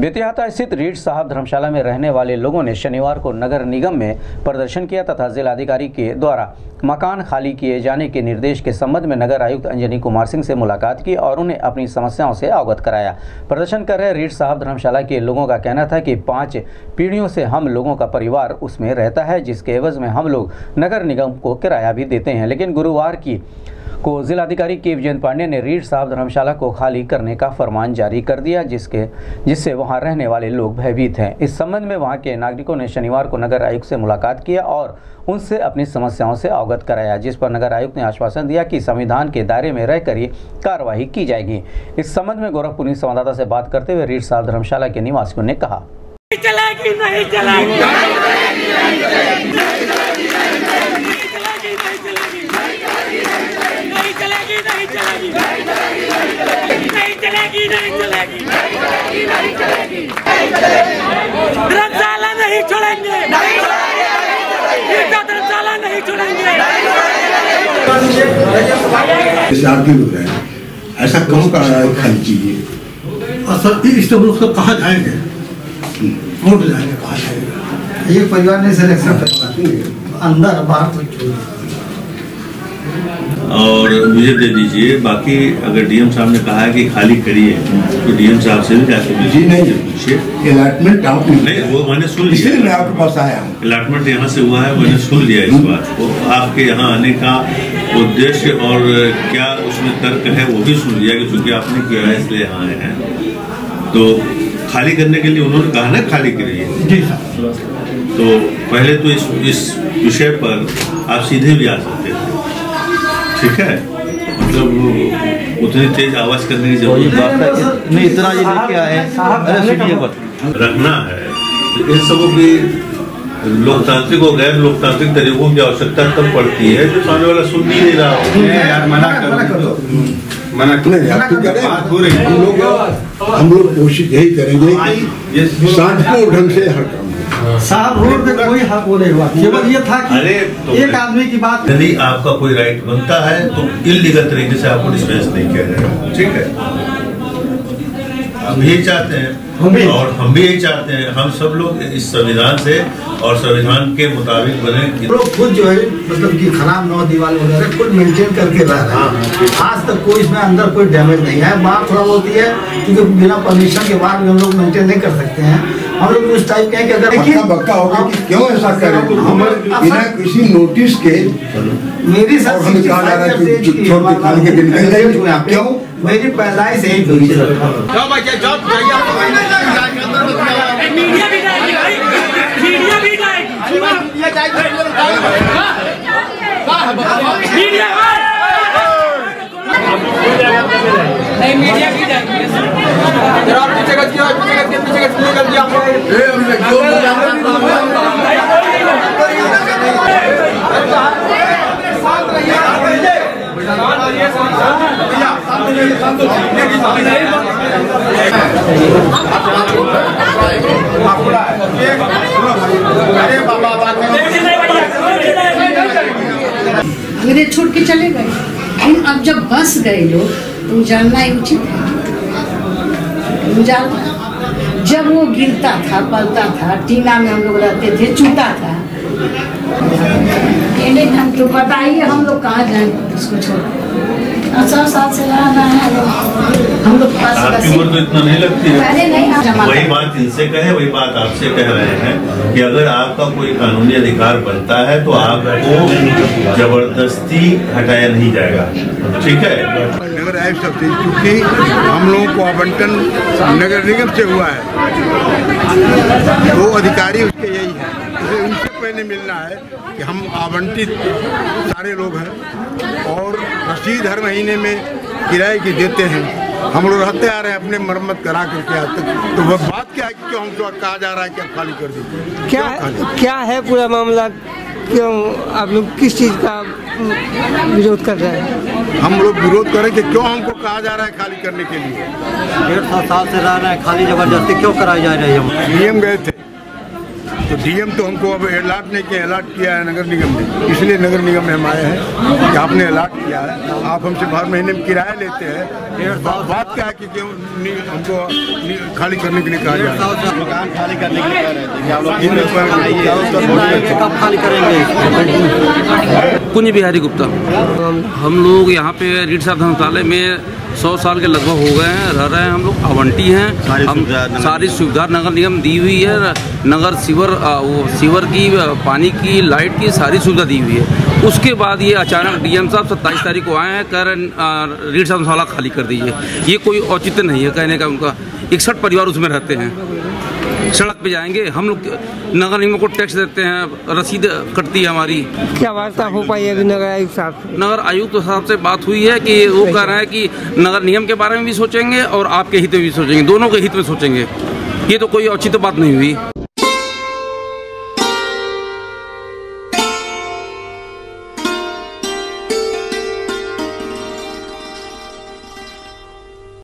बेतियाता स्थित रीड साहब धर्मशाला में रहने वाले लोगों ने शनिवार को नगर निगम में प्रदर्शन किया तथा जिलाधिकारी के द्वारा मकान खाली किए जाने के निर्देश के संबंध में नगर आयुक्त अंजनी कुमार सिंह से मुलाकात की और उन्हें अपनी समस्याओं से अवगत कराया। प्रदर्शन कर रहे रीड साहब धर्मशाला के लोगों का कहना था कि पाँच पीढ़ियों से हम लोगों का परिवार उसमें रहता है, जिसके एवज में हम लोग नगर निगम को किराया भी देते हैं। लेकिन गुरुवार की को जिलाधिकारी के विजयंत पांडे ने रीढ़ साहब धर्मशाला को खाली करने का फरमान जारी कर दिया, जिसके, जिससे वहाँ रहने वाले लोग भयभीत हैं। इस संबंध में वहाँ के नागरिकों ने शनिवार को नगर आयुक्त से मुलाकात किया और उनसे अपनी समस्याओं से अवगत कराया, जिस पर नगर आयुक्त ने आश्वासन दिया कि संविधान के दायरे में रहकर ही कार्रवाई की जाएगी। इस संबंध में गोरखपुरी संवाददाता से बात करते हुए रीढ़ साहब धर्मशाला के निवासियों ने कहा, नहीं नहीं नहीं नहीं नहीं नहीं धर्मशाला नहीं छोड़ेंगे इनका धर्मशाला नहीं छोड़ेंगे जैसे आरती हो रहे हैं ऐसा कौन का खाली कीजिए और सर इस लोग कहाँ जाएँगे। जाएँगे, कहाँ जाएँगे। ये परिवार ने सिलेक्शन अंदर बाहर कोई छोड़ और मुझे दे दीजिए बाकी अगर डीएम साहब ने कहा है कि खाली करिए तो डीएम साहब से भी जाके जी नहीं पूछिए। अलॉटमेंट नहीं। वो मैंने सुन इसलिए मैं आपके पास आया हूँ। अलॉटमेंट यहाँ से हुआ है मैंने सुन लिया इस बात को। आपके यहाँ आने का उद्देश्य और क्या उसमें तर्क है वो भी सुन लिया कि चूँकि आपने किया है इसलिए यहाँ आए हैं। तो खाली करने के लिए उन्होंने कहा ना खाली करिए जी तो पहले तो इस इस विषय पर आप सीधे भी आ सकते थे ठीक है? मतलब उतनी तेज आवाज़ करने की ज़रूरत नहीं इतना ये लेके आए अरे सुनिए बात। रखना है। तो इन सबों की लोकतांत्रिक और गैर लोकतांत्रिक तरीकों की आवश्यकता तब पड़ती है जो सामने वाला सुन ही नहीं रहा हो। यार मना कर मना तो रहे हम लोग हम लोग कोशिश यही करेंगे शांतिपूर्ण ढंग से हर काम हो। साहब रोड पे कोई हक वो नहीं हुआ। केवल ये था कि अरे तो एक आदमी की बात यदि आपका कोई राइट बनता है तो इलीगल तरीके से आपको डिस्पेंस नहीं किया जाएगा ठीक है? हम यही चाहते हम भी। और हम भी यही चाहते हैं। हम सब लोग इस संविधान से और संविधान के मुताबिक बने। लोग खुद जो है मतलब कि खराब नौ दीवार वगैरह खुद मेंटेन करके रह रहे हैं। आज तक कोई इसमें अंदर कोई डैमेज नहीं है। बात थोड़ा होती है क्योंकि बिना परमिशन के बाद हम लोग मेंटेन नहीं कर सकते हैं। हम लोग उस टाइप कहें कि अगर पक्का पक्का होगा कि क्यों ऐसा करें? हम बिना किसी नोटिस के मेरी सर से हमें कहा जा रहा है कि छोड़ के खाने के दिन क्यों? मेरी पैदाइश यही हुई है मीडिया भी जाएगी भाई मीडिया भी जाएगी मीडिया नहीं मीडिया भी जाएगी अंग्रेज़ छोड़ के चले गए। लेकिन अब जब बस गए लोग तो जानना ही उचित है। जानना जब वो गिरता था, पलता था, टीना में हम लोग रहते थे, चूता था। तो बताइए, हम लोग कहाँ जाए उसको छोड़? साल से रहना है हम लोग आपकी उम्र तो इतना नहीं लगती है। अरे नहीं वही बात इनसे कहे वही बात आपसे कह रहे हैं कि अगर आपका कोई कानूनी अधिकार बनता है तो आपको ज़बरदस्ती हटाया नहीं जाएगा। ठीक है? नगर आयुक्त क्योंकि हम लोगों को आवंटन नगर निगम से हुआ है वो अधिकारी है इसे पहले मिलना है कि हम आवंटित सारे लोग हैं और रसीद हर महीने में किराए की देते हैं। हम लोग रहते आ रहे हैं अपने मरम्मत करा करके आज तक। तो वह बात क्या है कि क्यों हमको कहा जा रहा है कि आप खाली कर दीजिए? क्या क्यों क्या है पूरा मामला? क्यों आप लोग किस चीज़ का विरोध कर रहे हैं? हम लोग विरोध करें कि क्यों हमको कहा जा रहा है खाली करने के लिए? डेढ़ सौ साल से रह रहे हैं खाली ज़बरदस्ती क्यों कराई जा रही है? हम नियम गए थे। तो डीएम तो हमको अब अलर्ट नहीं किया अलर्ट किया है नगर निगम ने। इसलिए नगर निगम में हम आए हैं कि आपने अलर्ट किया है। आप हमसे हर महीने में किराया लेते हैं। बात बात क्या है कि क्यों हमको खाली करने के लिए कहा जा रहा है। दुकान खाली करने के लिए कह रहे थे कुंज बिहारी गुप्ता। हम लोग यहाँ पे रीठा धर्मशाला में सौ साल के लगभग हो गए हैं रह रहे हैं हम लोग अवंटी हैं। सारी हम सुविधा नगर- सारी सुविधा नगर निगम दी हुई है नगर सीवर वो सीवर की पानी की लाइट की सारी सुविधा दी हुई है। उसके बाद ये अचानक डीएम साहब सत्ताईस तारीख को आए हैं कह रहे रीड साहब धर्मशाला खाली कर दीजिए। ये कोई औचित्य नहीं है कहने का उनका। इकसठ परिवार उसमें रहते हैं। सड़क पे जाएँगे। हम लोग नगर निगम को टैक्स देते हैं रसीद कटती है हमारी। क्या वार्ता हो पाई है नगर आयुक्त साहब नगर आयुक्त साहब से बात हुई है कि वो कह रहे हैं कि नगर निगम के बारे में भी सोचेंगे और आपके हित में भी सोचेंगे। दोनों के हित में सोचेंगे। ये तो कोई औचित्य बात नहीं हुई।